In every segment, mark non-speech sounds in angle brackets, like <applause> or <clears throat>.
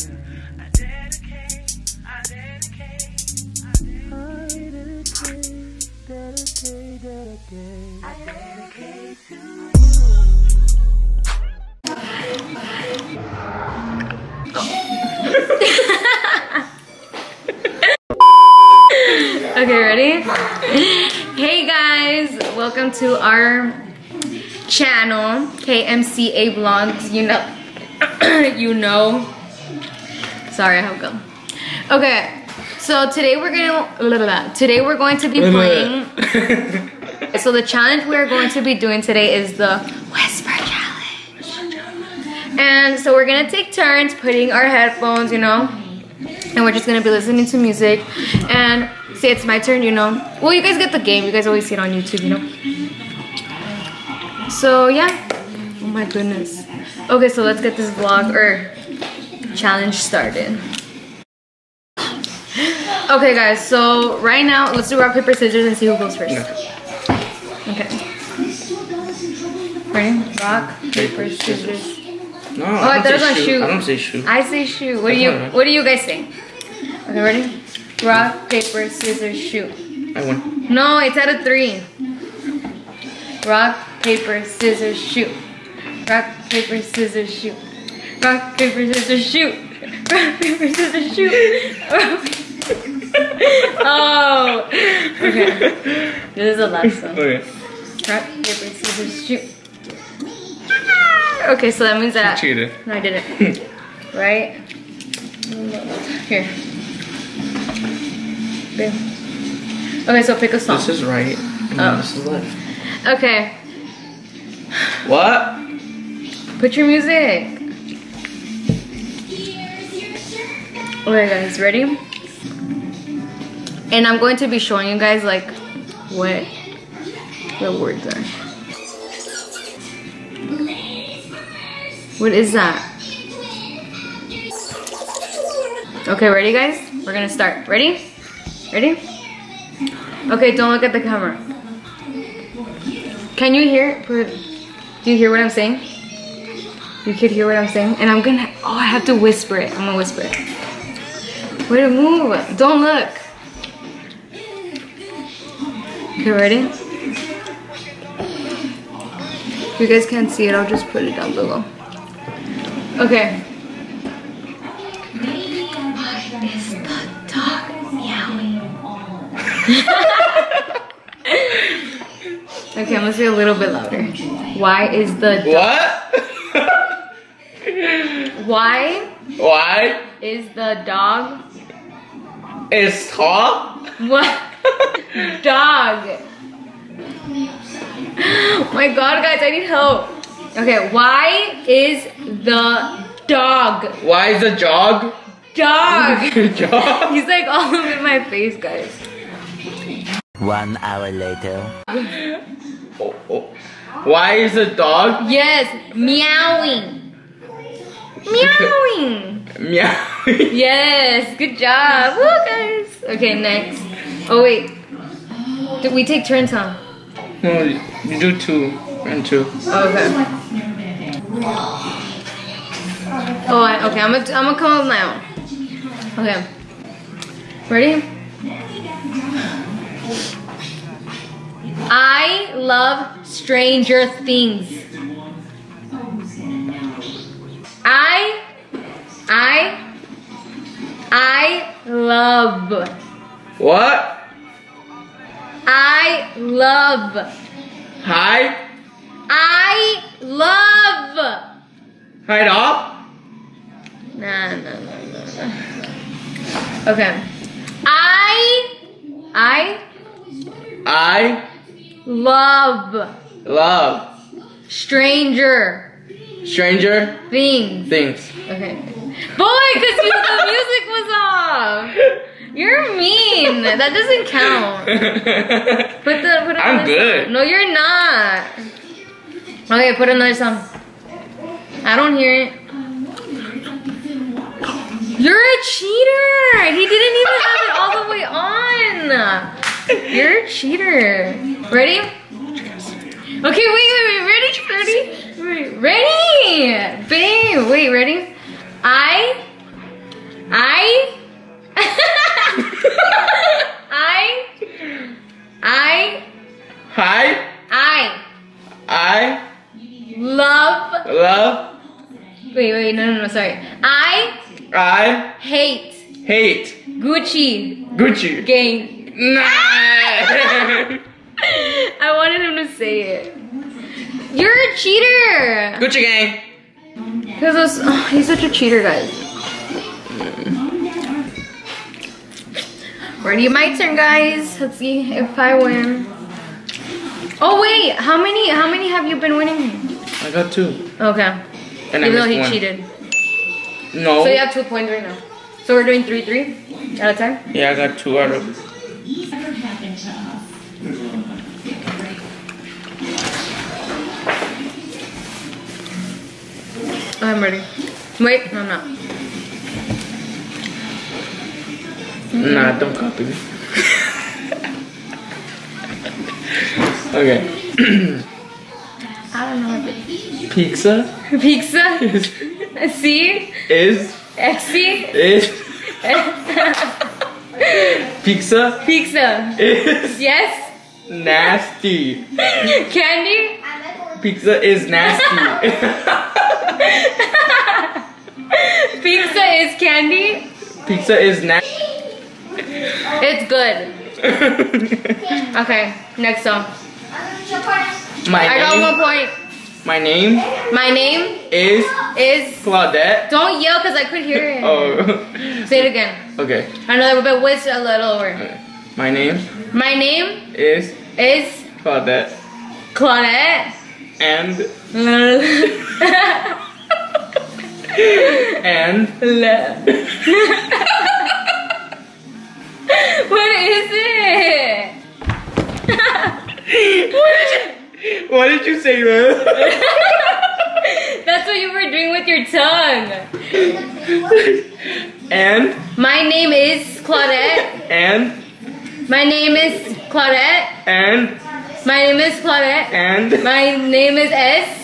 <laughs> Okay, ready? Hey guys, welcome to our channel, KMCA Vlogs. You know, <clears throat> you know. Sorry, I have gum. Okay, so today we're gonna blah, blah. today we're going to be playing. <laughs> so the challenge we're going to be doing today is the whisper challenge. And so we're gonna take turns putting our headphones, you know, and we're just gonna be listening to music and say it's my turn, you know. Well, you guys get the game. You guys always see it on YouTube, you know. So yeah. Oh my goodness. Okay, so let's get this vlog or challenge started. Okay, guys. So right now, let's do rock paper scissors and see who goes first. Okay. Ready? Rock paper scissors. No, Oh, I I, thought it was don't on shoe. shoe. I don't say shoe. I say shoot. What do you What do you guys say? Okay, ready? Rock paper scissors shoot. I won. No, it's out of three. Rock, paper, scissors, shoot. Rock, paper, scissors, shoot. Rock, paper, scissors, shoot. Rock, paper, scissors, shoot. <laughs> oh. Okay. This is the last one. Okay. Rock, paper, scissors, shoot. Okay, so that means that Cheated. no, I didn't. <laughs> right? Here. Boom. Okay, so pick a song. This is right. Oh. this is left. Oh. Okay, What? put your music. Okay, guys, ready? And I'm going to be showing you guys like what the words are. What is that? Okay, ready, guys? We're gonna start. Ready? Ready? Okay, don't look at the camera. Can you hear? Do you hear what I'm saying? You could hear what I'm saying? And I'm gonna, oh, I have to whisper it. I'm gonna whisper it. Wait, move. Don't look. Okay, ready? If you guys can't see it, I'll just put it down below. Okay. Why is the dog meowing? okay, I'm gonna say a little bit louder. Why is the dog? What? Why Why? is the dog? It's tall? What? dog. Oh my god, guys, I need help. Okay, why is the dog? Why is a jog? Dog. <laughs> jog? He's like all over my face, guys. One hour later. Oh, oh. Why is a dog Yes, meowing. Meowing. meowing? <laughs> Yes, good job. Woo, guys. Okay, next. Oh, wait. Did we take turns, huh? No, you do two and two. Okay. Oh, I, okay. I'm gonna I'm gonna come up now. Okay. Ready? I love Stranger Things. I I I love What? I love Hi? I love Hi, off? Nah, nah, nah, nah, nah. Okay. I I I love love Stranger stranger Things. things. Okay. Boy, because you the music was off. You're mean. That doesn't count. Put the put I'm good. Song. No, you're not. Okay, put another song. I don't hear it. You're a cheater. He didn't even have it all the way on. You're a cheater. Ready? Okay, wait, wait, wait. Ready? Ready? Wait, Ready? Babe, wait, ready? I I. <laughs> I. I. Hi. I I love. love. Wait, wait, no, no, no, sorry. I I hate hate Gucci Gucci. gang. Nah. <laughs> I wanted him to say it. You're a cheater. Gucci gang. Because oh, he's such a cheater, guys. Ready, my turn, guys. Let's see if I win. Oh wait, how many? How many have you been winning? I got two. Okay, And I even though he one. cheated. No. So you have two points right now. So we're doing three, three at a time. Yeah, I got two out of. I'm ready. Wait, no, I'm mm. not. Nah, don't copy me. <laughs> okay. I don't know. Pizza pizza. is <laughs> C. is Xy. is <laughs> pizza Pizza. is Yes. nasty. Candy. Pizza is nasty. Is candy. Pizza is nasty. It's good. <laughs> Okay, next song. my I got one point. My name My name is is. Claudette. Don't yell because I could hear it. Oh. Say it again. okay. Another bit. Whisper a little over. okay. My name My name is is Claudette, Claudette. and <laughs> Le- and <laughs> what is it? <laughs> what did you say, man? <laughs> That's what you were doing with your tongue. and My name is Claudette. and My name is Claudette. and My name is Claudette. and My name is S.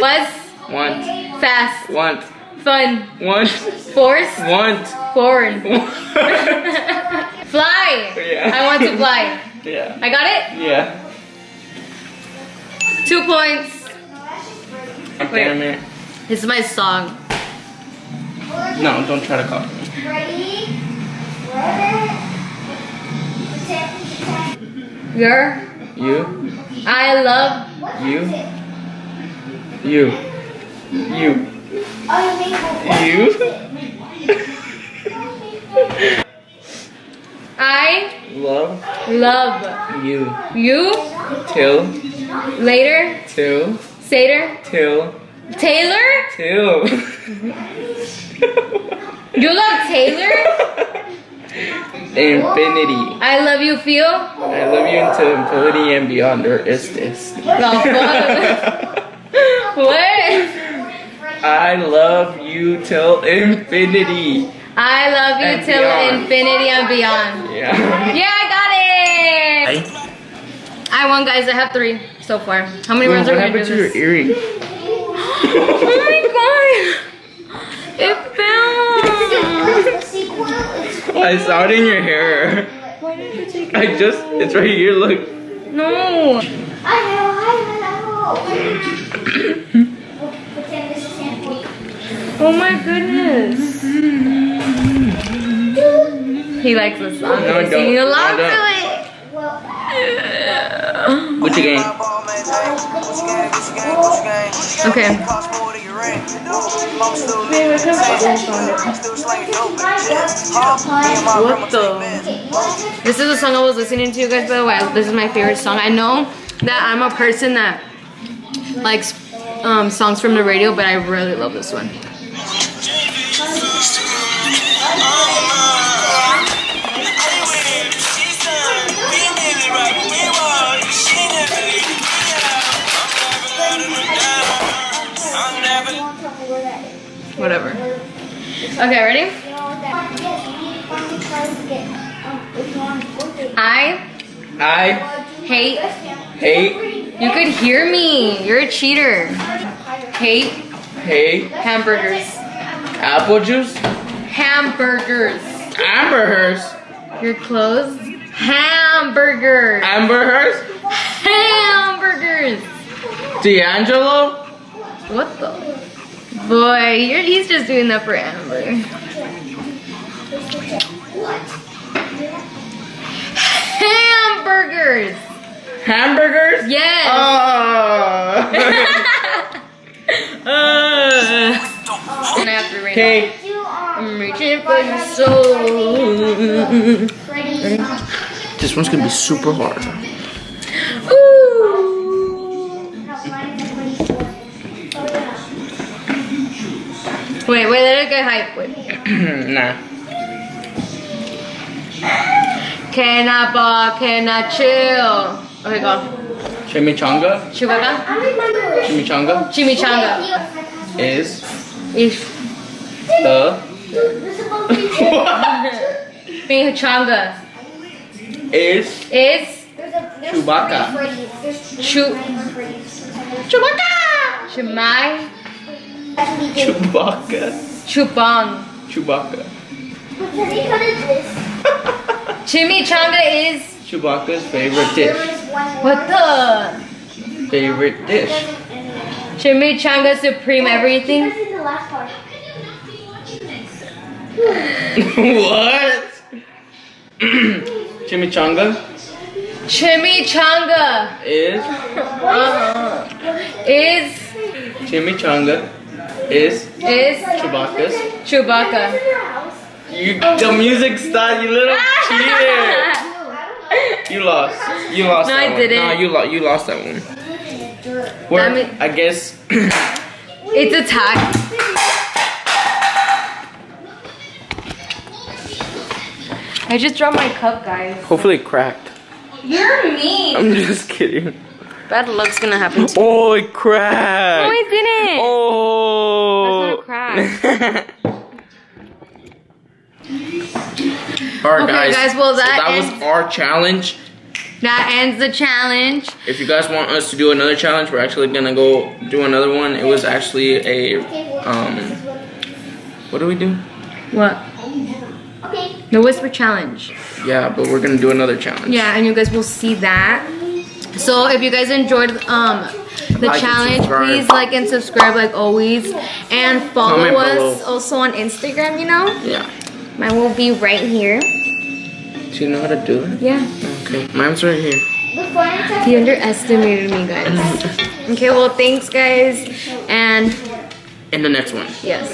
Was want fast, want fun, want force, want. foreign. <laughs> fly. Yeah. I want to fly. yeah. I got it. Yeah. Two points. Damn it. This is my song. No, don't try to copy me. Ready? You're. You, I love. you, you, you, you. <laughs> I Love love you you. till Later. till Sater. till Taylor. till. <laughs> You love Taylor. Infinity. I love you. Feel. I love you until infinity and beyond, or is this? The fuck? what? <laughs> I love you till infinity. I love you And till beyond. infinity and beyond. Yeah. Yeah, I got it. I won, guys. I have three so far. How many rounds are we gonna happened do to your earring? <gasps> oh my god! It fell. I saw it in your hair. Why did you take I just, it's right here, look. No. <clears throat> Oh my goodness. He likes this song. No, He's singing along to it. Gucci gang. Okay. What the? This is a song I was listening to, you guys. By the way, this is my favorite song. I know that I'm a person that likes um, songs from the radio, but I really love this one. Whatever. Okay, ready? I I hate. hate, You could hear me. You're a cheater. Hate hate hamburgers. Apple juice? Hamburgers. Amber Hearst. You're close. Hamburgers. Amber Hamburgers. D'Angelo? What the? Boy, you're, he's just doing that for Amber. Hamburgers. Hamburgers? Yes. Oh. Uh. And I have to read okay. I'm reaching for your soul. This one's gonna be super hard. Ooh. Wait, wait, let it get hype. Wait. nah. Can I ball? Can I chill? Oh, okay, go. Chimichanga? Chewbacca? Chimichanga Chimichanga. is Ish. the <laughs> <laughs> Chimichanga is is Chewbacca. Chew. Chewbacca. Chimai. Chewbacca. Chupang. Chewbacca. Chimichanga is Chewbacca's favorite dish. what the? Favorite dish. Chimichanga supreme everything. <laughs> what? <clears throat> Chimichanga Chimichanga is uh, is Chimichanga is is Chewbacca's. Chewbacca. You the music stopped, you little cheater. You lost. You lost No, that I one. didn't. No, you lost. You lost that one. It. I guess. <clears throat> It's a tie. I just dropped my cup, guys. Hopefully it cracked. You're mean. I'm just kidding. Bad luck's gonna happen. To Oh, it cracked. no, it didn't. Oh. That's not <laughs> Alright, Okay, guys. guys, well, so that that was our challenge. That ends the challenge. If you guys want us to do another challenge, we're actually gonna go do another one. It was actually a um. What do we do? What? The whisper challenge. Yeah, but we're gonna do another challenge. Yeah, and you guys will see that. So if you guys enjoyed um the Like challenge, please like and subscribe like always, and follow Comment us below. also on Instagram. You know, Yeah. mine will be right here. Do you know how to do it? Yeah, Okay, mine's right here. he underestimated me, guys. <laughs> okay, well thanks, guys, and In the next one. yes.